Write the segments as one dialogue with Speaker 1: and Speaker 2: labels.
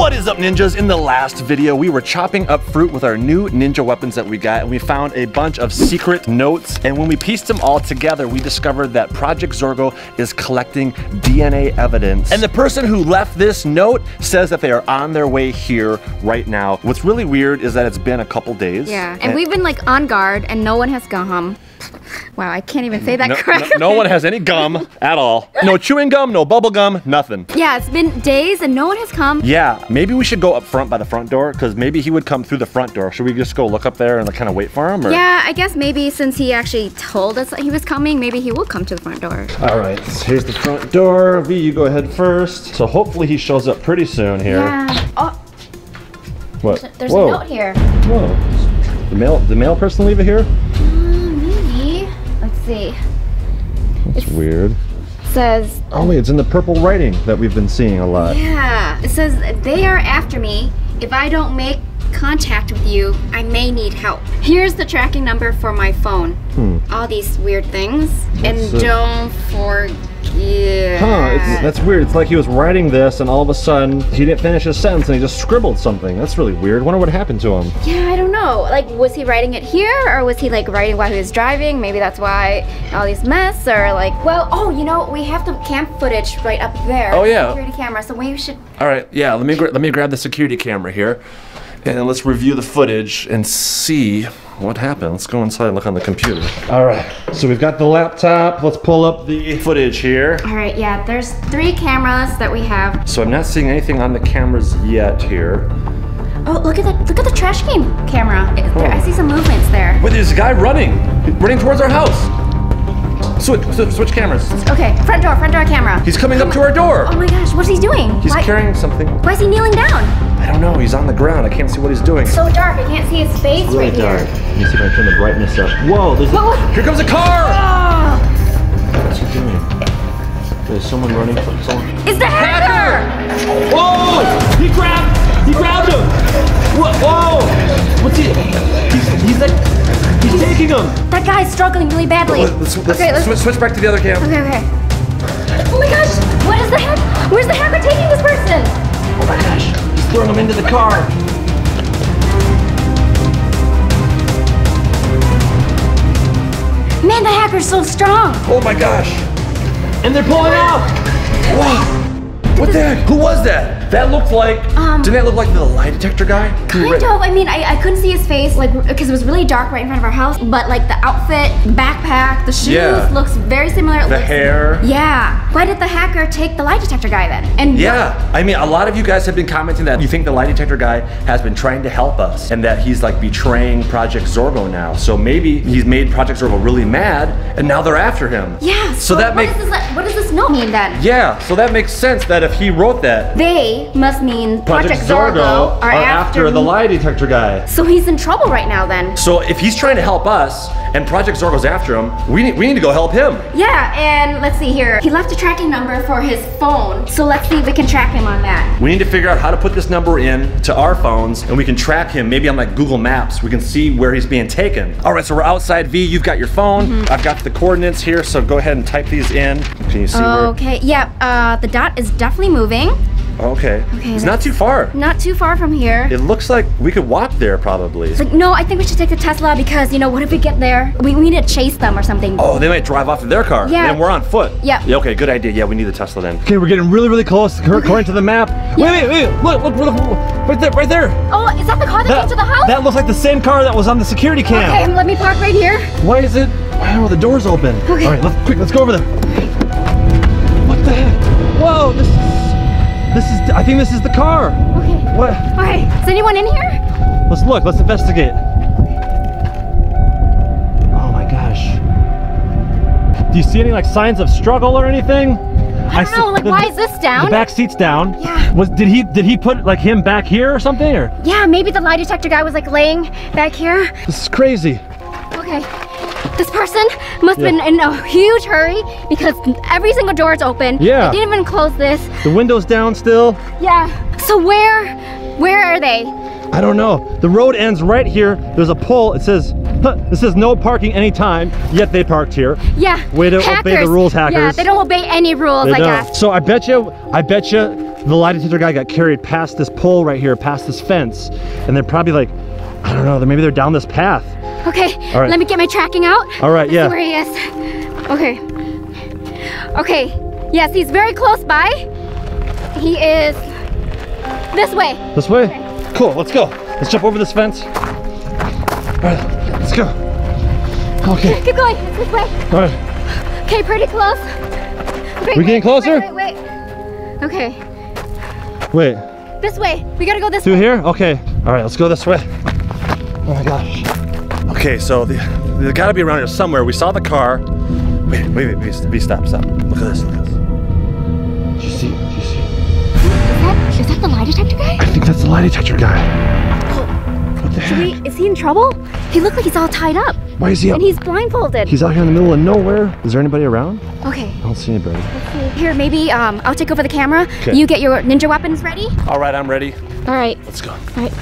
Speaker 1: What is up ninjas? In the last video, we were chopping up fruit with our new ninja weapons that we got and we found a bunch of secret notes. And when we pieced them all together, we discovered that Project Zorgo is collecting DNA evidence. And the person who left this note says that they are on their way here right now. What's really weird is that it's been a couple days.
Speaker 2: Yeah, and we've been like on guard and no one has come. Wow, I can't even say that
Speaker 1: no,
Speaker 2: correctly.
Speaker 1: No, no, one has any gum at all. No chewing gum, no bubble gum, nothing.
Speaker 2: Yeah, it's been days and no one has come.
Speaker 1: Yeah, maybe we should go up front by the front door because maybe he would come through the front door. Should we just go look up there and like, kind of wait for him? Or?
Speaker 2: Yeah, I guess maybe since he actually told us that he was coming, maybe he will come to the front door.
Speaker 1: All right, here's the front door. Vy, you go ahead first. So hopefully he shows up pretty soon here.
Speaker 2: Yeah. Oh.
Speaker 1: What?
Speaker 2: There's, there's
Speaker 1: Whoa.
Speaker 2: a note here.
Speaker 1: Whoa. The mail, the mail person leave it here?
Speaker 2: Uh, maybe. Let's see.
Speaker 1: That's weird.
Speaker 2: Says,
Speaker 1: Oh wait, it's in the purple writing that we've been seeing a lot.
Speaker 2: yeah, it says they are after me. If I don't make contact with you, I may need help. Here's the tracking number for my phone.
Speaker 1: Hmm.
Speaker 2: All these weird things. and
Speaker 1: uh,
Speaker 2: don't forget.
Speaker 1: Huh, it's, that's weird. It's like he was writing this and all of a sudden he didn't finish his sentence and he just scribbled something. That's really weird. Wonder what happened to him.
Speaker 2: Yeah, I don't know. Like, was he writing it here or was he like writing while he was driving? Maybe that's why all these mess or like, well, oh, you know, we have the cam footage right up there.
Speaker 1: Oh, yeah.
Speaker 2: Security camera, so we should.
Speaker 1: All right, yeah, let me gra- let me grab the security camera here and let's review the footage and see what happened. Let's go inside and look on the computer. All right, so we've got the laptop. Let's pull up the footage here.
Speaker 2: All right, yeah, there's three cameras that we have.
Speaker 1: So I'm not seeing anything on the cameras yet here.
Speaker 2: Oh, look at the look at the trash can camera. It- there- I
Speaker 1: Oh.
Speaker 2: see some movements there.
Speaker 1: Wait, there's a guy running, running towards our house. Switch, switch, switch cameras.
Speaker 2: Okay, front door, front door camera.
Speaker 1: He's coming up to our door.
Speaker 2: Oh my gosh, what's he doing?
Speaker 1: He's
Speaker 2: why,
Speaker 1: carrying something.
Speaker 2: why is he kneeling down?
Speaker 1: I don't know. He's on the ground. I can't see what he's doing.
Speaker 2: So dark, I can't see his face right here.
Speaker 1: Let me see if I can turn the brightness up. Whoa, there's
Speaker 2: Whoa,
Speaker 1: a, here comes a car.
Speaker 2: Oh,
Speaker 1: What's he doing? There's someone running from someone.
Speaker 2: it's the hacker!
Speaker 1: Whoa! He grabbed! He grabbed him! Whoa! Whoa! What's he? He's, he's like, he's taking him!
Speaker 2: That guy's struggling really badly.
Speaker 1: Let's, let's,
Speaker 2: okay, let's
Speaker 1: switch, switch back to the other cam.
Speaker 2: Okay, okay. Oh my gosh! What is the heck? Where's the hacker taking this person?
Speaker 1: Oh my gosh! Throwing him into the car.
Speaker 2: Man, the hacker's so strong.
Speaker 1: Oh my gosh! And they're pulling out! Whoa! What the heck? Who was that? That looked like.
Speaker 2: Um,
Speaker 1: didn't that look like the lie detector guy?
Speaker 2: Kind of. I mean, I, I couldn't see his face, like, because it was really dark right in front of our house. But like the outfit, backpack, the shoes
Speaker 1: Yeah.
Speaker 2: looks very similar. It
Speaker 1: The hair.
Speaker 2: Yeah. Why did the hacker take the lie detector guy then? And
Speaker 1: Yeah, I mean, a lot of you guys have been commenting that you think the lie detector guy has been trying to help us and that he's like betraying Project Zorgo now. So maybe he's made Project Zorgo really mad and now they're after him.
Speaker 2: Yeah.
Speaker 1: So that
Speaker 2: what
Speaker 1: makes
Speaker 2: does this, what does this note mean then?
Speaker 1: yeah, so that makes sense that if he wrote that,
Speaker 2: They must mean Project, Zorgo, are,
Speaker 1: after the lie detector guy.
Speaker 2: So he's in trouble right now then.
Speaker 1: So if he's trying to help us and Project Zorgo's after him, we need, we need to go help him.
Speaker 2: Yeah, and let's see here. He left a tracking number for his phone, so let's see if we can track him on that.
Speaker 1: We need to figure out how to put this number in to our phones and we can track him maybe on like Google Maps. We can see where he's being taken. All right, so we're outside Vy. You've got your phone.
Speaker 2: Mm-hmm.
Speaker 1: I've got the coordinates here, so go ahead and type these in. Can you see where?
Speaker 2: Okay, yeah, uh, the dot is definitely moving.
Speaker 1: Okay.
Speaker 2: Okay,
Speaker 1: It's not too far.
Speaker 2: Not too far from here.
Speaker 1: It looks like we could walk there probably.
Speaker 2: Like, no, I think we should take the Tesla because, you know, what if we get there? We, we need to chase them or something.
Speaker 1: Oh, they might drive off in their car.
Speaker 2: Yeah.
Speaker 1: And we're on foot.
Speaker 2: Yeah.
Speaker 1: Yeah, okay, good idea. Yeah, we need the Tesla then. Okay, we're getting really, really close according to the map.
Speaker 2: Yeah.
Speaker 1: Wait, wait, wait. Look, look, look, look. Right there, right there.
Speaker 2: Oh, is that the car that, came to the house?
Speaker 1: that looks like the same car that was on the security cam.
Speaker 2: okay, let me park right here.
Speaker 1: Why is it? Wow, the door's open.
Speaker 2: Okay.
Speaker 1: All right, let's quick. Let's go over there. What the heck? Whoa, this is. This is. I think this is the car.
Speaker 2: Okay.
Speaker 1: What?
Speaker 2: All right, is anyone in here?
Speaker 1: Let's look. Let's investigate. Oh my gosh. Do you see any like signs of struggle or anything?
Speaker 2: I don't know, like, why is this down?
Speaker 1: The back seat's down.
Speaker 2: Yeah.
Speaker 1: Was did he did he put like him back here or something or?
Speaker 2: Yeah, maybe the lie detector guy was like laying back here.
Speaker 1: This is crazy.
Speaker 2: Okay. This person must have been in a huge hurry because every single door is open.
Speaker 1: Yeah.
Speaker 2: They didn't even close this.
Speaker 1: The window's down still.
Speaker 2: Yeah. So where, where are they?
Speaker 1: I don't know. The road ends right here. There's a pole. It says, huh, it says no parking anytime. Yet they parked here.
Speaker 2: Yeah.
Speaker 1: Way to obey the rules,
Speaker 2: Yeah, they don't obey any rules,
Speaker 1: They
Speaker 2: I
Speaker 1: don't.
Speaker 2: guess.
Speaker 1: So I bet you, I bet you, the lie detector guy got carried past this pole right here, past this fence, and they're probably like, I don't know, maybe they're down this path.
Speaker 2: Okay,
Speaker 1: All right.
Speaker 2: let me get my tracking out.
Speaker 1: All right,
Speaker 2: Let's
Speaker 1: yeah.
Speaker 2: See where he is. Okay. Okay. Yes, he's very close by. He is this way.
Speaker 1: This way? Cool, let's go. Let's jump over this fence. All right, let's go. Okay,
Speaker 2: Keep going. It's this way.
Speaker 1: all right.
Speaker 2: Okay, pretty close. Wait,
Speaker 1: We getting
Speaker 2: wait,
Speaker 1: closer?
Speaker 2: Wait, wait, wait. Okay,
Speaker 1: Wait,
Speaker 2: this way. We gotta go this way.
Speaker 1: through
Speaker 2: way.
Speaker 1: here? Okay. All right, let's go this way. Oh my gosh. Okay, so the, they gotta be around here somewhere. We saw the car. Wait, wait, wait, wait, wait, stop, stop. Look at this, look at this. Do you see, do you see?
Speaker 2: Is that, is that the lie detector guy?
Speaker 1: I think that's the lie detector guy.
Speaker 2: We, is he in trouble? He looked like he's all tied up.
Speaker 1: Why is he up?
Speaker 2: And he's blindfolded.
Speaker 1: He's out here in the middle of nowhere. Is there anybody around?
Speaker 2: okay.
Speaker 1: I don't see anybody. Okay.
Speaker 2: Here, maybe um, I'll take over the camera.
Speaker 1: 'Kay.
Speaker 2: You get your ninja weapons ready.
Speaker 1: All right, I'm ready.
Speaker 2: All right.
Speaker 1: Let's go.
Speaker 2: All right.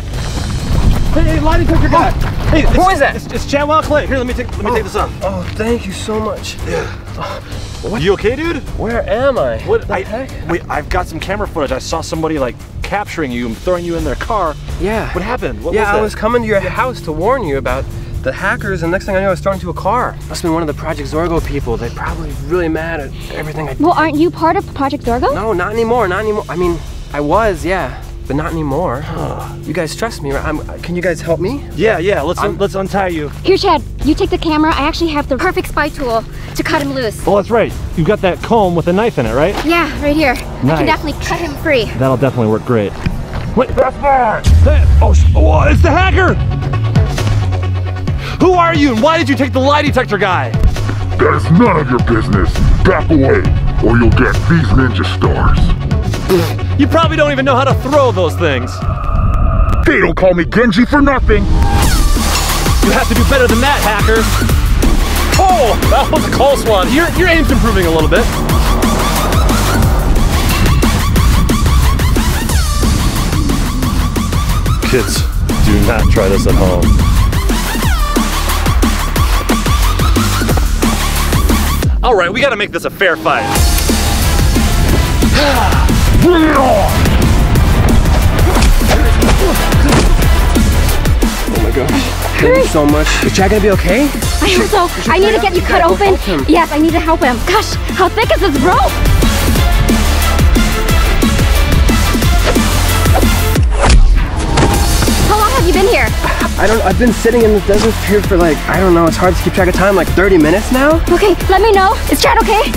Speaker 1: Hey, hey, lie detector guy. Hey, it's,
Speaker 3: Who is that?
Speaker 1: It's, it's Chad Wild Clay. Here, let me take let me take this off.
Speaker 3: Oh, thank you so much. Yeah.
Speaker 1: You okay, dude?
Speaker 3: Where am I?
Speaker 1: What
Speaker 3: the
Speaker 1: I,
Speaker 3: heck?
Speaker 1: Wait, I've got some camera footage. I saw somebody like capturing you and throwing you in their car.
Speaker 3: Yeah.
Speaker 1: What happened? What
Speaker 3: yeah,
Speaker 1: was
Speaker 3: I was coming to your house to warn you about the hackers, and next thing I know, I was thrown into a car. Must have been one of the Project Zorgo people. They're probably really mad at everything I did.
Speaker 2: Well, aren't you part of Project Zorgo?
Speaker 3: No, not anymore, not anymore. I mean, I was, yeah, but not anymore. you guys trust me, right? I'm, can you guys help me?
Speaker 1: Yeah, yeah. Let's
Speaker 3: I'm-
Speaker 1: let's untie you.
Speaker 2: Here, Chad, you take the camera. I actually have the perfect spy tool to cut him loose.
Speaker 1: Oh, that's right. You've got that comb with a knife in it, right?
Speaker 2: Yeah, right here. I can definitely cut him free.
Speaker 1: That'll definitely work great. Wait, that's bad. Oh, sh- oh, uh, it's the hacker. Who are you, and why did you take the lie detector guy?
Speaker 4: That is none of your business. Back away, or you'll get these ninja stars.
Speaker 1: You probably don't even know how to throw those things.
Speaker 4: They don't call me Genji for nothing.
Speaker 1: You have to do better than that, hacker. Oh, that was a close one. Your, your aim's improving a little bit. Kids, do not try this at home. All right, we gotta make this a fair fight.
Speaker 4: Bring it on!
Speaker 3: Oh my gosh. Thank you so much. Is Jack gonna be okay?
Speaker 2: I hope so. I need to get you cut open. Yes, I need to help him. Gosh, how thick is this rope? How long have you been here?
Speaker 3: I don't, I've been sitting in the desert here for like, I don't know, it's hard to keep track of time, like 30 minutes now?
Speaker 2: Okay, let me know. Is Chad okay?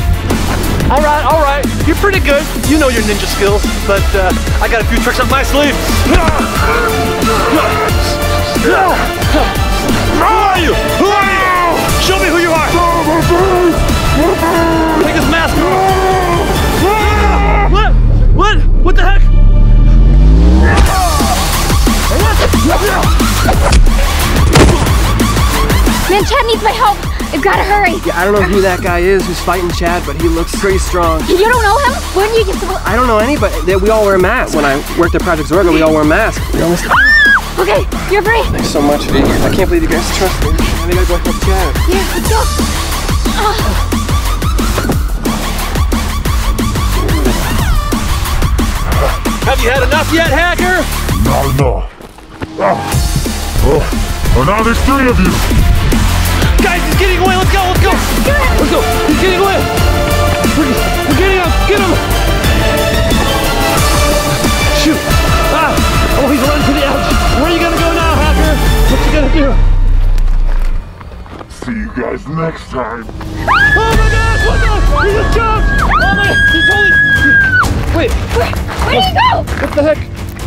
Speaker 1: All right, all right. You're pretty good. You know your ninja skills, but uh, I got a few tricks up my sleeve. Who are you? Who are you? Show me who you are. Take this mask
Speaker 3: Yeah, I don't know who that guy is who's fighting Chad, but he looks pretty strong.
Speaker 2: You don't know him? When you get to...
Speaker 3: I don't know anybody. They, we all wear masks. When I worked at Project Zorgo, we all wear masks. We almost,
Speaker 2: Okay, you're free.
Speaker 3: thanks so much. I can't believe you guys trust me. I think I go help Chad.
Speaker 2: Yeah, let's go.
Speaker 1: Have you had enough yet, hacker?
Speaker 4: Not enough. Ah. Oh. oh, now there's three of you.
Speaker 1: Guys, he's getting away. Let's go. Let's go. Let's go. He's getting away. We're, we're getting him. Get him. Shoot. Ah. Oh, he's running to the edge. Where are you gonna go now, hacker? What you gonna do?
Speaker 4: See you guys next time.
Speaker 1: Oh my gosh! What the? He just jumped! Oh my! He totally. Wait.
Speaker 2: Where, where did he go?
Speaker 1: What the heck?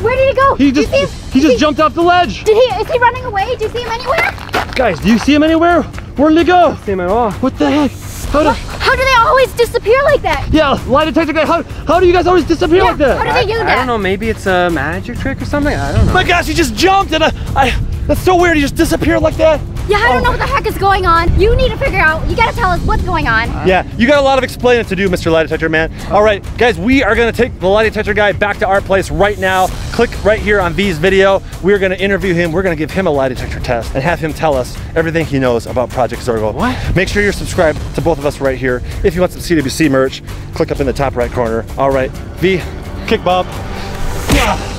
Speaker 2: Where did he go?
Speaker 1: He
Speaker 2: Do you
Speaker 1: just
Speaker 2: see him?
Speaker 1: he just jumped off the ledge.
Speaker 2: Did he? Is he running away? Do you see him anywhere?
Speaker 1: Guys, do you see him anywhere? Where did he go?
Speaker 3: See him at all.
Speaker 1: What the heck? How do?
Speaker 2: How do they always disappear like that?
Speaker 1: Yeah, lie detector guy. How how do you guys always disappear
Speaker 2: Yeah,
Speaker 1: like that?
Speaker 2: how do they do that?
Speaker 3: I
Speaker 2: that?
Speaker 3: don't know, maybe it's a magic trick or something? I don't know.
Speaker 1: My gosh, he just jumped and I, I that's so weird. He just disappeared like that.
Speaker 2: Yeah, I don't know oh. what the heck is going on. You need to figure out. You gotta tell us what's going on.
Speaker 1: Yeah, you got a lot of explaining to do, Mr. Lie Detector Man. All right, guys, we are gonna take the lie detector guy back to our place right now. Click right here on Vy's video. We're gonna interview him. We're gonna give him a lie detector test and have him tell us everything he knows about Project Zorgo.
Speaker 3: What?
Speaker 1: Make sure you're subscribed to both of us right here. If you want some CWC merch, click up in the top right corner. All right, Vy, Kick Bob. Yeah.